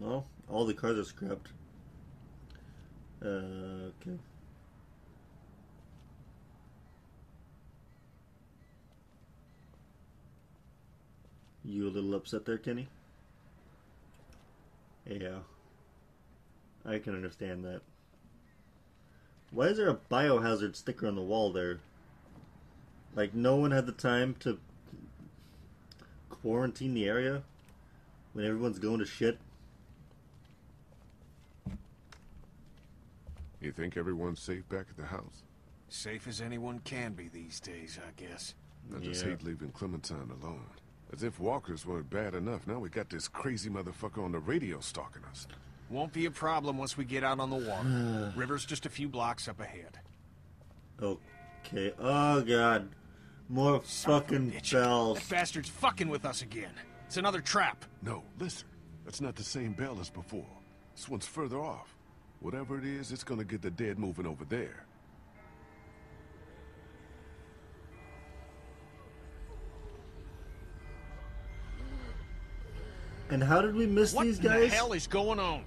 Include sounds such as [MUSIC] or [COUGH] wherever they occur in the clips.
Well, all the cars are scrapped. Uh, okay. You a little upset there, Kenny? Yeah. I can understand that. Why is there a biohazard sticker on the wall there? Like, no one had the time to quarantine the area when everyone's going to shit? You think everyone's safe back at the house? Safe as anyone can be these days, I guess. I just Yeah. hate leaving Clementine alone. As if walkers weren't bad enough, now we got this crazy motherfucker on the radio stalking us. Won't be a problem once we get out on the water. [SIGHS] River's just a few blocks up ahead. Okay. Oh god. More Son fucking bitch. bells. That bastard's fucking with us again. It's another trap. No, listen. That's not the same bell as before. This one's further off. Whatever it is, it's gonna get the dead moving over there. And how did we miss What these in the guys? hell is going on?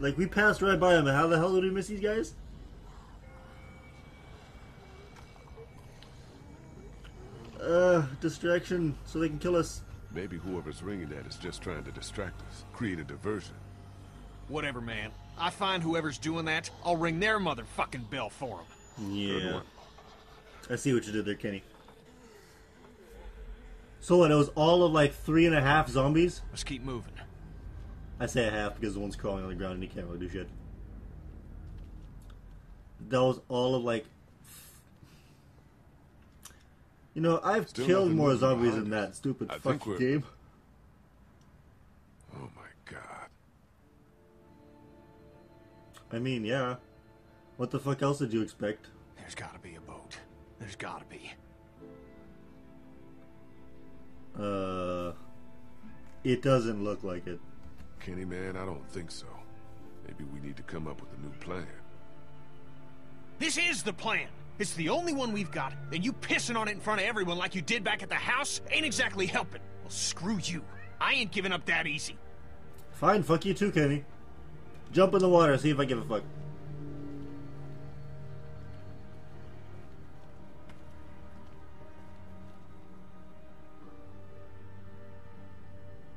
Like we passed right by them, and how the hell did we miss these guys? Uh, distraction, so they can kill us. Maybe whoever's ringing that is just trying to distract us, create a diversion. Whatever, man. I find whoever's doing that, I'll ring their motherfucking bell for them. Yeah. I see what you did there, Kenny. So what? It was all of like three and a half zombies. Let's keep moving. I say a half because the one's crawling on the ground and he can't really do shit. That was all of like. You know, I've Still killed more zombies behind than that stupid I fucking game. Oh my god. I mean, yeah. What the fuck else did you expect? There's gotta be a boat. There's gotta be. Uh, it doesn't look like it. Kenny, man, I don't think so. Maybe we need to come up with a new plan. This is the plan. It's the only one we've got, and you pissing on it in front of everyone like you did back at the house ain't exactly helping. Well, screw you. I ain't giving up that easy. Fine, fuck you too, Kenny. Jump in the water, see if I give a fuck.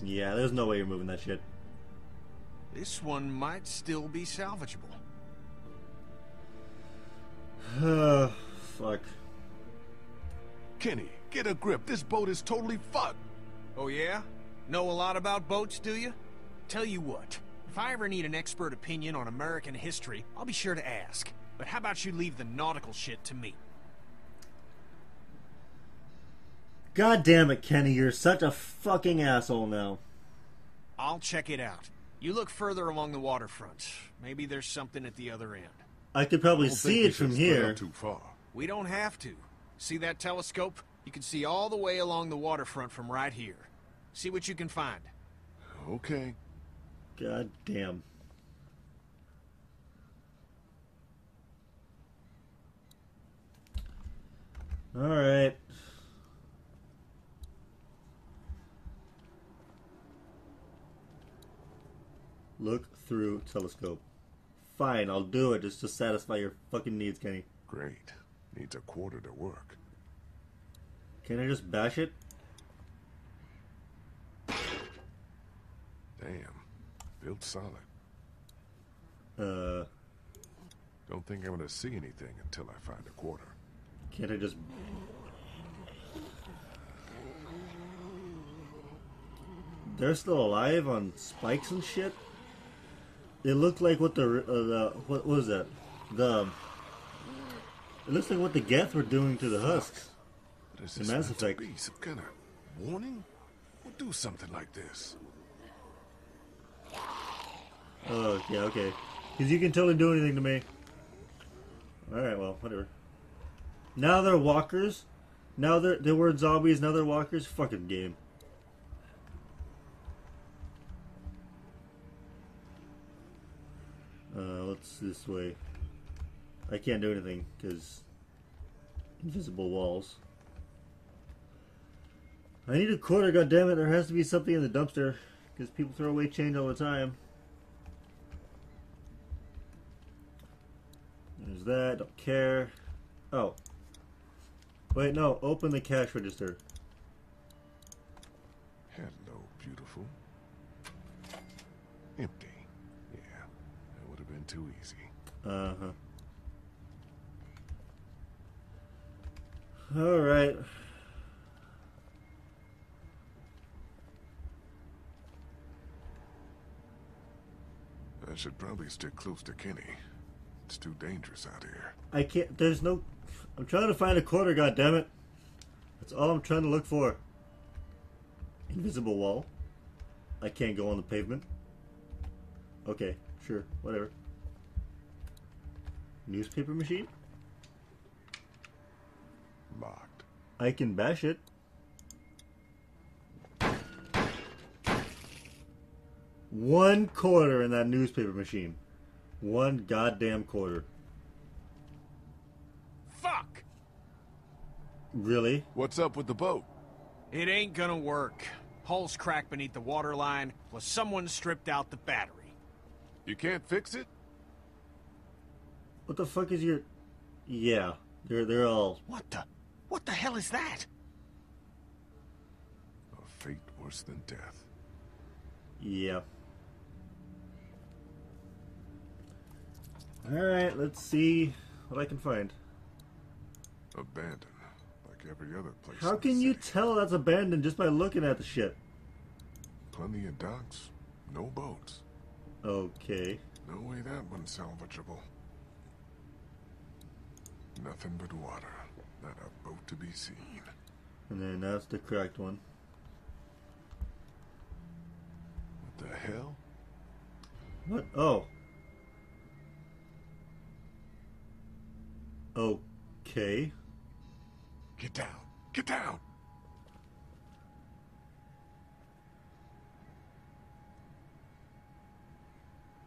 Yeah, there's no way you're moving that shit. This one might still be salvageable. [SIGHS] fuck. Kenny, get a grip. This boat is totally fucked. Oh, yeah? Know a lot about boats, do you? Tell you what, if I ever need an expert opinion on American history, I'll be sure to ask. But how about you leave the nautical shit to me? God damn it, Kenny, you're such a fucking asshole now. I'll check it out. You look further along the waterfront. Maybe there's something at the other end. I could probably I see it from should spread out here. Too far. We don't have to. See that telescope? You can see all the way along the waterfront from right here. See what you can find. Okay. God damn. Alright. Look through telescope. Fine, I'll do it just to satisfy your fucking needs, Kenny. Great. Needs a quarter to work. Can I just bash it? Damn. Built solid. Uh, Don't think I'm gonna see anything until I find a quarter. can't I just... They're still alive on spikes and shit? It looked like what the, uh, the what was that? The, it looks like what the Geth were doing to the husks. What is The this Mass Effect. be? Some kind of warning? We'll do something like this. Oh, yeah, okay. Because you can totally do anything to me. Alright, well, whatever. Now they're walkers. Now they're, they were zombies, now they're walkers. Fucking game. This way? I can't do anything, because invisible walls. I need a quarter, goddammit. There has to be something in the dumpster. Because people throw away change all the time. There's that. Don't care. Oh. Wait, no. Open the cash register. Hello, beautiful. Empty. Too easy. Uh huh. Alright. I should probably stick close to Kenny. It's too dangerous out here. I can't. There's no. I'm trying to find a quarter, God damn it! That's all I'm trying to look for. Invisible wall. I can't go on the pavement. Okay, sure, whatever. Newspaper machine? Locked. I can bash it. One quarter in that newspaper machine. One goddamn quarter. Fuck! Really? What's up with the boat? It ain't gonna work. Hull's cracked beneath the waterline, plus someone stripped out the battery. You can't fix it? What the fuck is your? Yeah, they're they're all. What the? What the hell is that? A fate worse than death. Yeah. All right, let's see what I can find. Abandoned, like every other place. How can you tell that's abandoned just by looking at the shit? Plenty of docks, no boats. Okay. No way that one's salvageable. Nothing but water. Not a boat to be seen. And then that's the correct one. What the hell? What? Oh. Okay. Get down! Get down!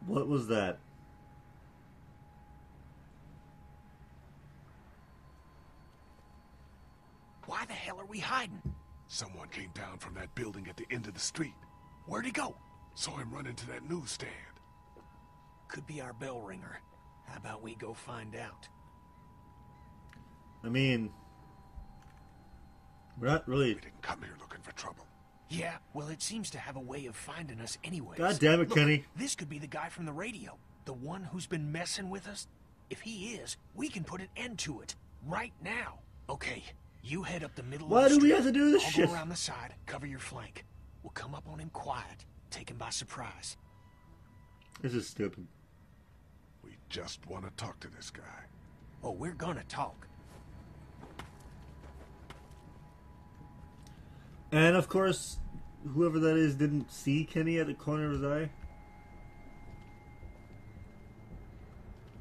What was that? Why the hell are we hiding? Someone came down from that building at the end of the street. Where'd he go? Saw him run into that newsstand. Could be our bell ringer. How about we go find out? I mean, we're not really. We didn't come here looking for trouble. Yeah, well, it seems to have a way of finding us anyway. God damn it, Look, Kenny. This could be the guy from the radio. The one who's been messing with us. If he is, we can put an end to it. Right now. Okay, you head up the middle Why of the do we street. have to do this I'll shit? go around the side, cover your flank. We'll come up on him quiet, take him by surprise. This is stupid. We just want to talk to this guy. Oh, we're gonna talk. And of course, whoever that is didn't see Kenny at the corner of his eye.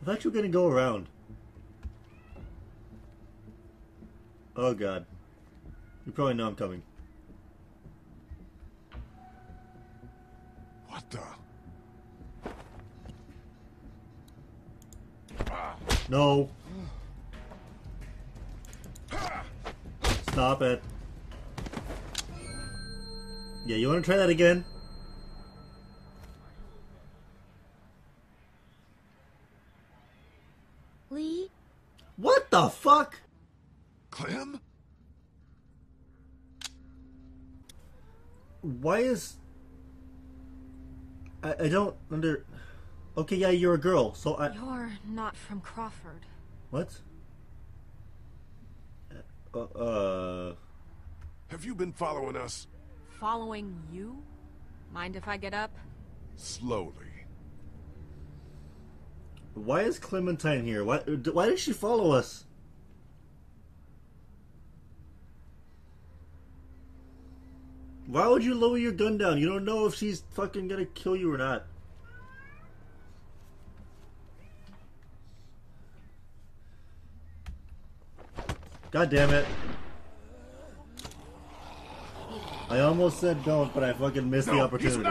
I thought you were gonna go around. Oh god. You probably know I'm coming. What the? No. Stop it. Yeah, you want to try that again? Lee? What the fuck? Clem? Why is. I, I don't under. Okay, yeah, you're a girl, so I. You're not from Crawford. What? Uh. uh Have you been following us? Following you? Mind if I get up? Slowly. why is Clementine here? Why, why does she follow us? Why would you lower your gun down? You don't know if she's fucking gonna kill you or not. God damn it. I almost said don't, but I fucking missed the No, he's opportunity.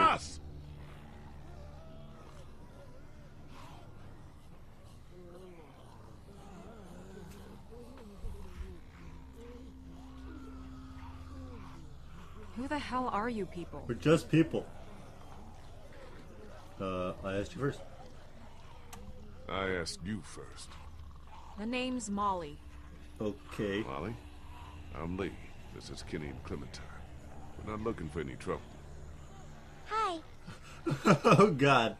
The hell are you people? We're just people. Uh, I asked you first. I asked you first. The name's Molly. Okay. Molly, I'm Lee. This is Kenny and Clementine. We're not looking for any trouble. Hi. [LAUGHS] oh God.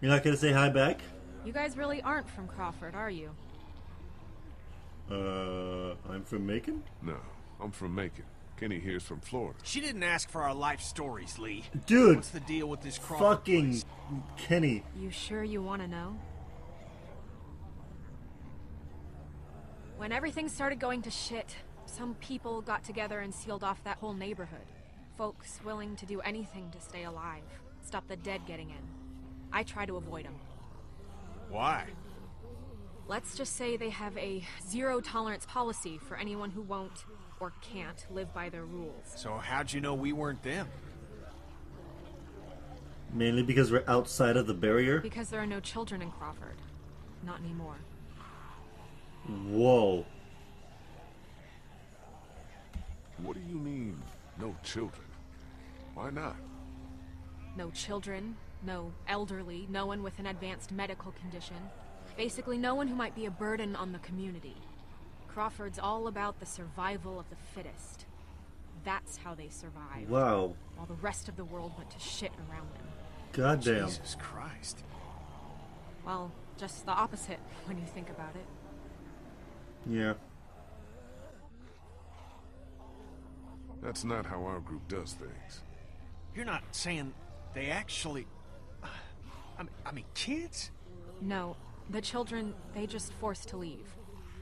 You're not gonna say hi back? You guys really aren't from Crawford, are you? Uh, I'm from Macon. No, I'm from Macon. Kenny here's from Florida. She didn't ask for our life stories, Lee. Dude, What's the deal with this Crawford fucking place? Kenny. You sure you want to know? When everything started going to shit, some people got together and sealed off that whole neighborhood. Folks willing to do anything to stay alive, stop the dead getting in. I try to avoid them. Why? Let's just say they have a zero tolerance policy for anyone who won't or can't live by their rules. So how'd you know we weren't them? Mainly because we're outside of the barrier. Because there are no children in Crawford. Not anymore. Whoa. What do you mean, no children? Why not? No children, no elderly, no one with an advanced medical condition. Basically, no one who might be a burden on the community. Crawford's all about the survival of the fittest. That's how they survive. Wow. While the rest of the world went to shit around them. Goddamn. Jesus Christ. Well, just the opposite when you think about it. Yeah. That's not how our group does things. You're not saying they actually... Uh, I mean, I mean kids? No, the children, they just forced to leave.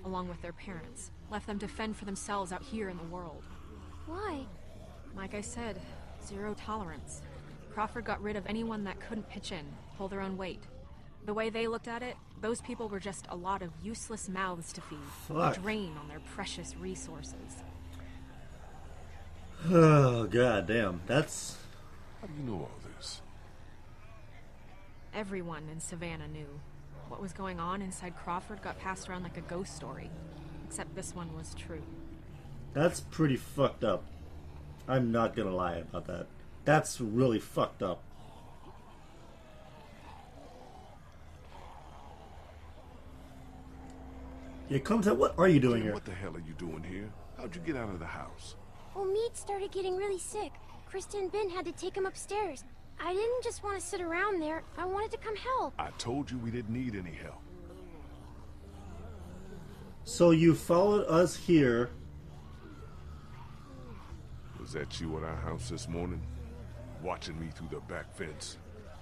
Along with their parents. Left them to fend for themselves out here in the world. Why? Like I said, zero tolerance. Crawford got rid of anyone that couldn't pitch in, pull their own weight. The way they looked at it, those people were just a lot of useless mouths to feed. Fuck. A drain on their precious resources. [SIGHS] Oh god damn. That's How do you know all this? Everyone in Savannah knew. What was going on inside Crawford got passed around like a ghost story. Except this one was true. that's pretty fucked up. I'm not gonna lie about that. That's really fucked up. Yeah, come to what are you doing Ken, here? What the hell are you doing here? How'd you get out of the house? Well, Omid started getting really sick. Christa and Ben had to take him upstairs. I didn't just want to sit around there. I wanted to come help. I told you we didn't need any help. So you followed us here. Was that you at our house this morning? Watching me through the back fence?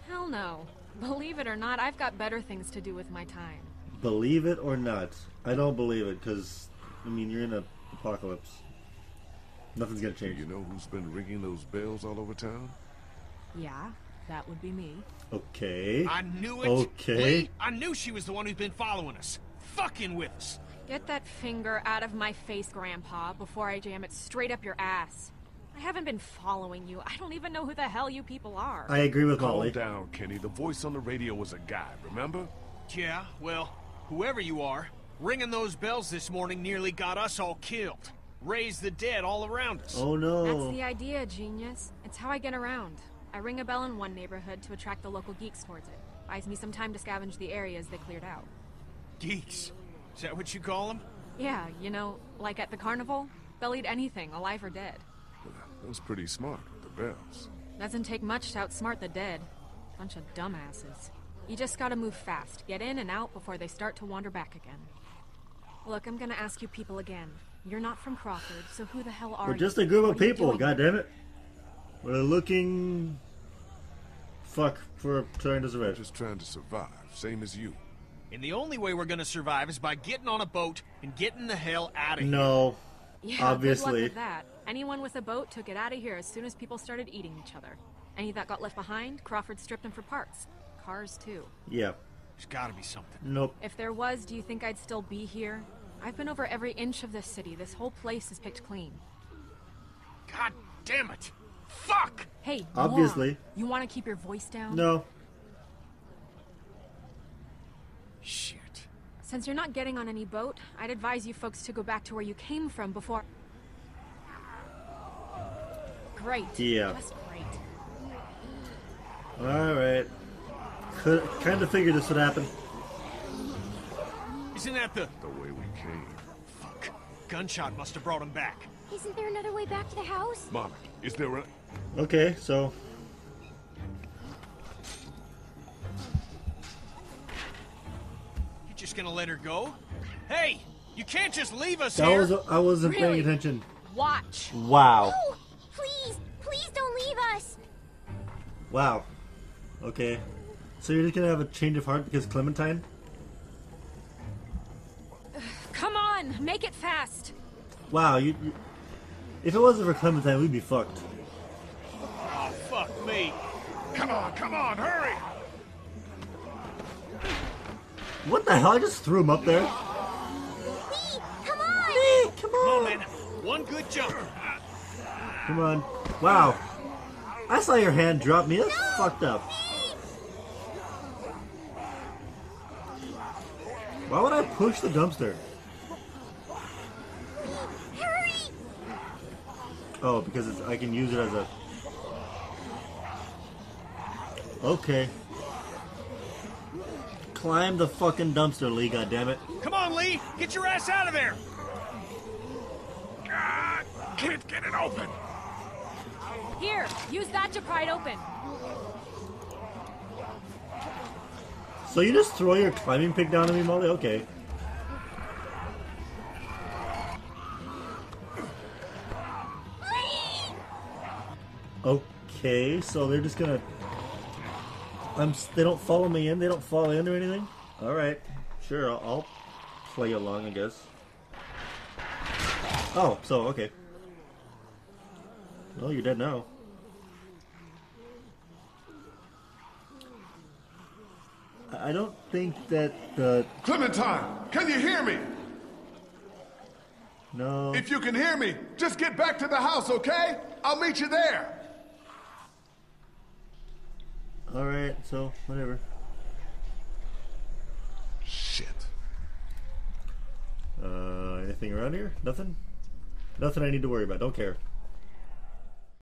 Hell no. Believe it or not, I've got better things to do with my time. Believe it or not, I don't believe it because I mean you're in an apocalypse. Nothing's gonna change. you know who's been ringing those bells all over town? Yeah, that would be me. Okay. I knew it. Okay. Lee, I knew she was the one who's been following us. Fucking with us. Get that finger out of my face, Grandpa, before I jam it straight up your ass. I haven't been following you. I don't even know who the hell you people are. I agree with Calm down, Kenny. The voice on the radio was a guy, remember? Yeah, well, whoever you are, ringing those bells this morning nearly got us all killed. Raised the dead all around us. Oh no. That's the idea, genius. It's how I get around. I ring a bell in one neighborhood to attract the local geeks towards it. Buys me some time to scavenge the areas they cleared out. Geeks. Is that what you call them? Yeah, you know, like at the carnival, they'll eat anything, alive or dead. That was pretty smart with the bells. Doesn't take much to outsmart the dead. Bunch of dumbasses. You just gotta move fast, get in and out before they start to wander back again. Look, I'm gonna ask you people again. You're not from Crawford, so who the hell are you? We're you? just a group of What are you people. doing God damn it. We're looking. Fuck for trying to survive. Just trying to survive, same as you. And the only way we're gonna survive is by getting on a boat and getting the hell out of here. No. Yeah, Good Obviously. luck with that. Anyone with a boat took it out of here as soon as people started eating each other. Any that got left behind, Crawford stripped them for parts. Cars, too. Yeah. There's gotta be something. Nope. If there was, do you think I'd still be here? I've been over every inch of this city. This whole place is picked clean. God damn it! Fuck! Hey, Obviously. moron, you want to keep your voice down? No. Shit. Since you're not getting on any boat, I'd advise you folks to go back to where you came from before. Great. Yeah. Just great. Alright. Could kind of figured this would happen. Isn't that the... The way we came. Fuck. Gunshot must have brought him back. Isn't there another way back to the house? Mom, is there a... Okay, so You're just gonna let her go? Hey! You can't just leave us that here! was I wasn't paying attention. Watch. Wow. Oh, please, please don't leave us. Wow. Okay. So you're just gonna have a change of heart because Clementine? [SIGHS] Come on, make it fast. Wow, you, you if it wasn't for Clementine, we'd be fucked. Me. Come on, come on, hurry! What the hell? I just threw him up there. Lee, come on. Hey, come Come on, on. man. One good jump. Come on. Wow. I saw your hand drop me. That's fucked up. Why would I push the dumpster? Hurry. Oh, because it's, I can use it as a. Okay. Climb the fucking dumpster, Lee. goddammit. Come on, Lee. Get your ass out of there. God, can't get it open! Here, use that to pry it open. So you just throw your climbing pick down on me, Molly? Okay. Okay, so they're just gonna. I'm. They don't follow me in. They don't fall in or anything. All right, sure. I'll, I'll play along, I guess. Oh, so okay. Well, you're dead now. I I don't think that the Clementine, can you hear me? no. If you can hear me, just get back to the house, okay? I'll meet you there. All right, so whatever. Shit. Uh, anything around here? Nothing. Nothing I need to worry about. Don't care.